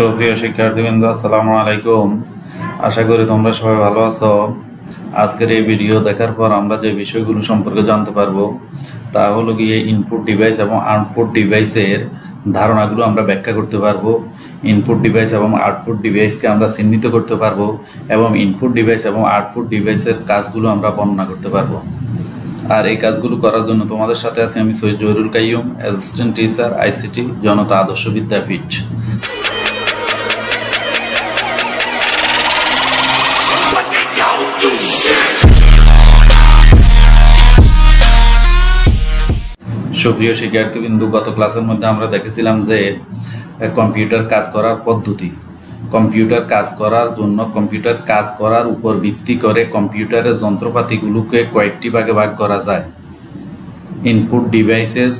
সুপ্রিয় শিক্ষার্থীবৃন্দ, আসসালামু আলাইকুম। আশা করি তোমরা সবাই ভালো আছো। আজকের এই ভিডিও দেখার পর আমরা যে বিষয়গুলো সম্পর্কে জানতে পারব, তা হলো গিয়ে ইনপুট ডিভাইস এবং আউটপুট ডিভাইসের ধারণাগুলো আমরা ব্যাখ্যা করতে পারব ইনপুট ডিভাইস এবং আউটপুট ডিভাইসকে আমরা চিহ্নিত করতে পারব, এবং ইনপুট ডিভাইস এবং আউটপুট ডিভাইসের কাজগুলো আমরা বর্ণনা করতে পারব। আর এই কাজগুলো করার জন্য তোমাদের সাথে আছি আমি Syed Zahirul Kaiyum assistant teacher ICT Janata Adarsha Bidyapith. সুপ্রিয় শিক্ষার্থীবৃন্দু, গত ক্লাসের মধ্যে আমরা দেখেছিলাম যে কম্পিউটার কাজ করার পদ্ধতি। কম্পিউটার কাজ করার জন্য কম্পিউটার কাজ করার উপর ভিত্তি করে কম্পিউটারের যন্ত্রপাতিগুলোকে কয়েকটি ভাগে ভাগ করা যায়। Input devices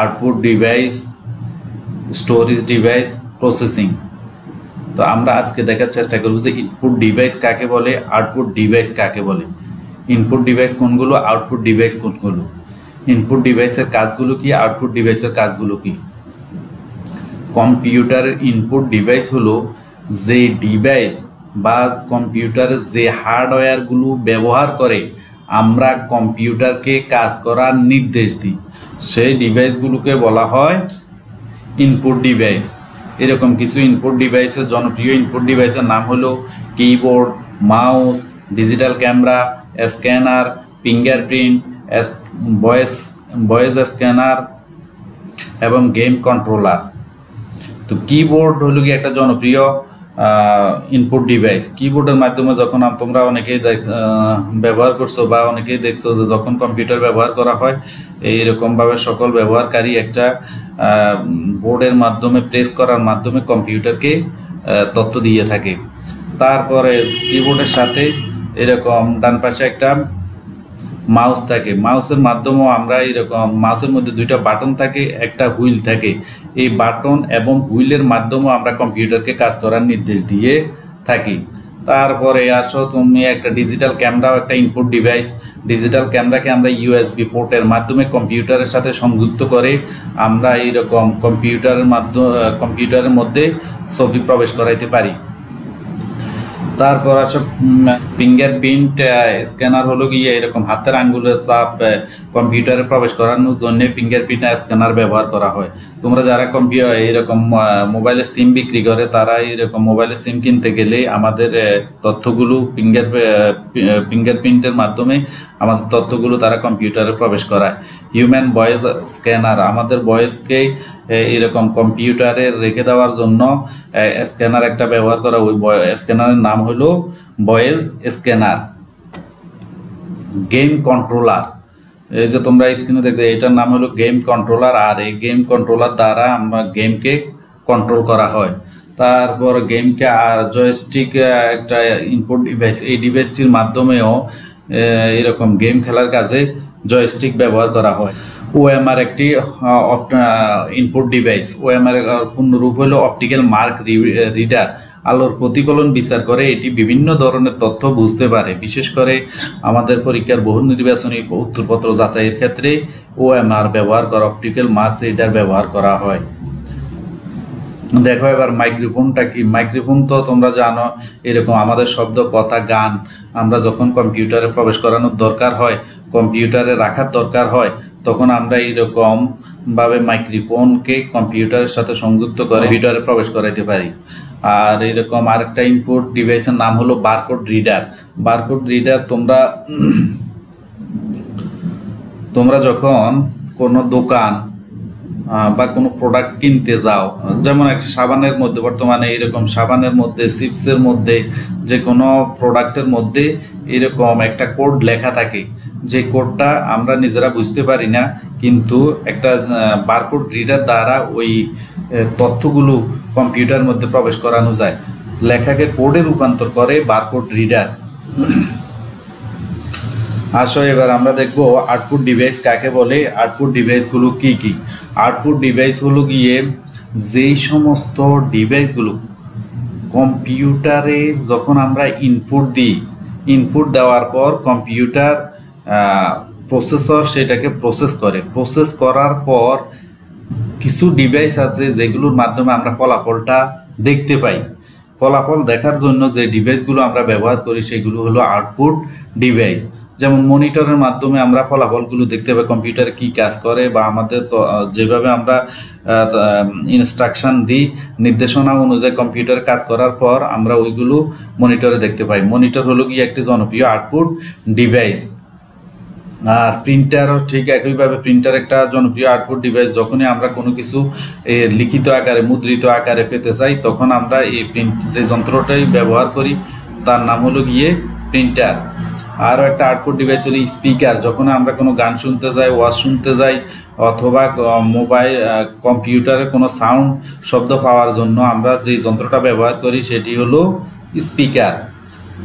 output device storage device processing তো আমরা আজকে দেখার চেষ্টা করব যে ইনপুট ডিভাইস কাকে বলে আউটপুট ডিভাইস কাকে বলে। ইনপুট ডিভাইস কোনগুলো আউটপুট ডিভাইস কোনগুলো। ইনপুট ডিভাইসের কাজগুলো কি আউটপুট ডিভাইসের কাজগুলো কি? কম্পিউটারের ইনপুট ডিভাইস হলো যে ডিভাইস বা কম্পিউটারের যে হার্ডওয়্যারগুলো ব্যবহার করে, আমরা কম্পিউটারকে কাজ করার নির্দেশ দিই। সেই ডিভাইসগুলোকে বলা হয় ইনপুট ডিভাইস এরকম কিছু ইনপুট ডিভাইসের জনপ্রিয় ইনপুট ডিভাইসের নাম হলো keyboard mouse digital camera scanner fingerprint voice voice scanner এবং গেম কন্ট্রোলার। তো কিবোর্ড হলো কি একটা জনপ্রিয় ইনপুট ডিভাইস কিবোর্ডের মাধ্যমে যখন তোমরা অনেকেই ব্যবহার করছ বা অনেকেই দেখছ যে যখন কম্পিউটার ব্যবহার করা হয়, এইরকমভাবে সকল ব্যবহারকারী একটা বোর্ডের মাধ্যমে প্রেস করার মাধ্যমে কম্পিউটারকে তথ্য দিয়ে থাকে। তারপরে কিবোর্ডের সাথে এরকম ডান পাশে একটা মাউস থাকে। মাউসের মাধ্যমেও আমরা এরকম মাউসের মধ্যে দুইটা বাটন থাকে, একটা হুইল থাকে। এই বাটন এবং হুইলের মাধ্যমেও আমরা কম্পিউটারকে কাজ করার নির্দেশ দিয়ে থাকি। তারপরে আসো তুমি একটা ডিজিটাল ক্যামেরাও একটা ইনপুট ডিভাইস ডিজিটাল ক্যামেরাকে আমরা ইউএসবি পোর্টের মাধ্যমে কম্পিউটারের সাথে সংযুক্ত করে আমরা এইরকম কম্পিউটারের মাধ্যমে কম্পিউটারের মধ্যে ছবি প্রবেশ করাইতে পারি। তারপর আসো ফিঙ্গার প্রিন্ট স্ক্যানার হলো গিয়ে এরকম হাতের আঙ্গুলের চাপ কম্পিউটারে প্রবেশ করানোর জন্য ফিঙ্গার প্রিন্ট স্ক্যানার ব্যবহার করা হয়। তোমরা যারা কম্পিউটার এইরকম মোবাইলের সিম বিক্রি করে, তারা এইরকম মোবাইলের সিম কিনতে গেলে আমাদের তথ্যগুলো ফিঙ্গার ফিঙ্গার প্রিন্টের মাধ্যমে আমাদের তথ্যগুলো তারা কম্পিউটারে প্রবেশ করায়। হিউম্যান ভয়েস স্ক্যানার আমাদের ভয়েসকে এরকম কম্পিউটারে রেখে দেওয়ার জন্য স্ক্যানার একটা ব্যবহার করা ওই স্ক্যানারের নাম হলো ভয়েস স্ক্যানার, গেম কন্ট্রোলার। এই যে তোমরা স্ক্রিনে দেখবে এটার নাম হলো গেম কন্ট্রোলার, আর এই গেম কন্ট্রোলার দ্বারা আমরা গেমকে কন্ট্রোল করা হয়। তারপর গেমকে আর জয়স্টিক একটা ইনপুট ডিভাইস এই ডিভাইসটির মাধ্যমেও এরকম গেম খেলার কাজে জয়স্টিক ব্যবহার করা হয়। ওএমআর একটি ইনপুট ডিভাইস ওএমআর পূর্ণরূপ হলো অপটিক্যাল মার্ক রিডার আলোর প্রতিফলন বিচার করে, এটি বিভিন্ন ধরনের তথ্য বুঝতে পারে। বিশেষ করে আমাদের পরীক্ষার বহু নির্বাচনী উত্তরপত্র যাচাইয়ের ক্ষেত্রে ওএমআর ব্যবহার করা অপটিক্যাল মার্ক রিডার ব্যবহার করা হয়। দেখো এবার মাইক্রোফোনটা কি? মাইক্রোফোন তো তোমরা জানো, এরকম আমাদের শব্দ, কথা, গান, আমরা যখন কম্পিউটারে প্রবেশ করানোর দরকার হয় কম্পিউটারে রাখার দরকার হয়, তখন আমরা এইরকম ভাবে মাইক্রোফোনকে কম্পিউটারের সাথে সংযুক্ত করে কম্পিউটারে প্রবেশ করাইতে পারি। আর এরকম আরেকটা ইনপুট ডিভাইসের নাম হলো বারকোড রিডার বারকোড রিডার তোমরা তোমরা যখন কোনো দোকান বা কোনো প্রোডাক্ট কিনতে যাও, যেমন একটা সাবানের মধ্যে, বর্তমানে এরকম সাবানের মধ্যে, চিপসের মধ্যে যে কোনো প্রোডাক্টের মধ্যে এরকম একটা কোড লেখা থাকে। যে কোডটা আমরা নিজেরা বুঝতে পারি না, কিন্তু একটা বারকোড রিডার দ্বারা ওই তথ্যগুলো কম্পিউটার মধ্যে প্রবেশ করানো যায়। লেখাকে কোডে রূপান্তর করে বারকোড রিডার আসো এবার আমরা দেখব আউটপুট ডিভাইস কাকে বলে আউটপুট ডিভাইসগুলো কি কি? আউটপুট ডিভাইস হলো গিয়ে যেই সমস্ত ডিভাইসগুলো কম্পিউটারে যখন আমরা ইনপুট দিই ইনপুট দেওয়ার পর কম্পিউটার প্রসেসর সেটাকে প্রসেস করে। প্রসেস করার পর কিছু ডিভাইস আছে যেগুলোর মাধ্যমে আমরা ফলাফলটা দেখতে পাই। ফলাফল দেখার জন্য যে ডিভাইসগুলো আমরা ব্যবহার করি সেগুলো হলো আউটপুট ডিভাইস যেমন মনিটরের মাধ্যমে আমরা ফলাফলগুলো দেখতে পাই কম্পিউটারে কি কাজ করে বা আমাদের তো যেভাবে আমরা ইনস্ট্রাকশন দিই, নির্দেশনা অনুযায়ী কম্পিউটার কাজ করার পর আমরা ওইগুলো মনিটরে দেখতে পাই। মনিটর হলো কি একটি জনপ্রিয় আউটপুট ডিভাইস আর প্রিন্টারও ঠিক একইভাবে প্রিন্টার একটা জনপ্রিয় আউটপুট ডিভাইস যখনই আমরা কোনো কিছু লিখিত আকারে, মুদ্রিত আকারে পেতে চাই, তখন আমরা এই প্রিন্ট যে যন্ত্রটাই ব্যবহার করি, তার নাম হলো গিয়ে প্রিন্টার আরও একটা আউটপুট ডিভাইস হলো স্পিকার যখন আমরা কোনো গান শুনতে যাই, ওয়াজ শুনতে যাই, অথবা মোবাইল কম্পিউটারে কোনো সাউন্ড শব্দ পাওয়ার জন্য আমরা যে যন্ত্রটা ব্যবহার করি, সেটি হলো স্পিকার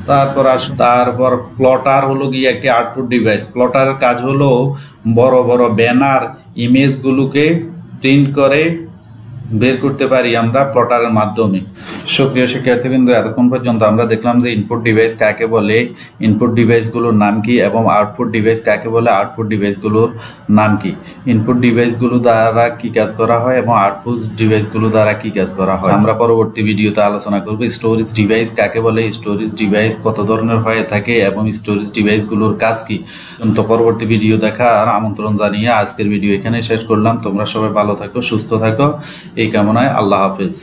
তারপর আস, তারপর প্লটার হলো গিয়ে একটি আউটপুট ডিভাইস প্লটারের কাজ হলো বড় বড় ব্যানার ইমেজগুলোকে প্রিন্ট করে বের করতে পারি আমরা প্লটারের মাধ্যমে। সুপ্রিয় শিক্ষার্থীবৃন্দ এতক্ষণ পর্যন্ত আমরা দেখলাম যে ইনপুট ডিভাইস কাকে বলে ইনপুট ডিভাইসগুলোর নাম কি এবং আউটপুট ডিভাইস কাকে বলে আউটপুট ডিভাইসগুলোর নাম কি। ইনপুট ডিভাইসগুলো দ্বারা কি কাজ করা হয় এবং আউটপুট ডিভাইসগুলো দ্বারা কি কাজ করা হয়। আমরা পরবর্তী ভিডিওতে আলোচনা করব স্টোরেজ ডিভাইস কাকে বলে স্টোরেজ ডিভাইস কত ধরনের হয়ে থাকে এবং স্টোরেজ ডিভাইসগুলোর কাজ কি। তো পরবর্তী ভিডিও দেখার আমন্ত্রণ জানিয়ে আজকের ভিডিও এখানে শেষ করলাম। তোমরা সবাই ভালো থাকো সুস্থ থাকো। এই কামনায় আল্লাহ হাফেজ।